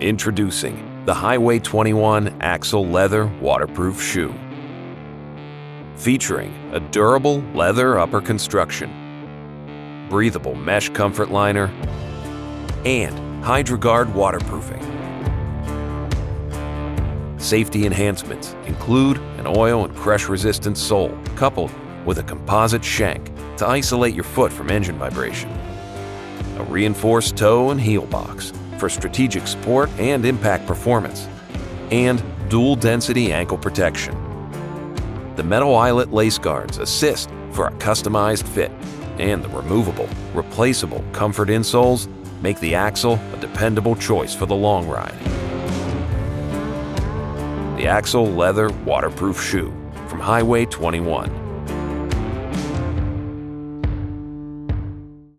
Introducing the Highway 21 Axle Leather Waterproof Shoe. Featuring a durable leather upper construction, breathable mesh comfort liner, and HydroGuard waterproofing. Safety enhancements include an oil and crush-resistant sole coupled with a composite shank to isolate your foot from engine vibration, a reinforced toe and heel box for strategic support and impact performance, and dual-density ankle protection. The metal eyelet lace guards assist for a customized fit, and the removable, replaceable comfort insoles make the Axle a dependable choice for the long ride. The Axle Leather Waterproof Shoe from Highway 21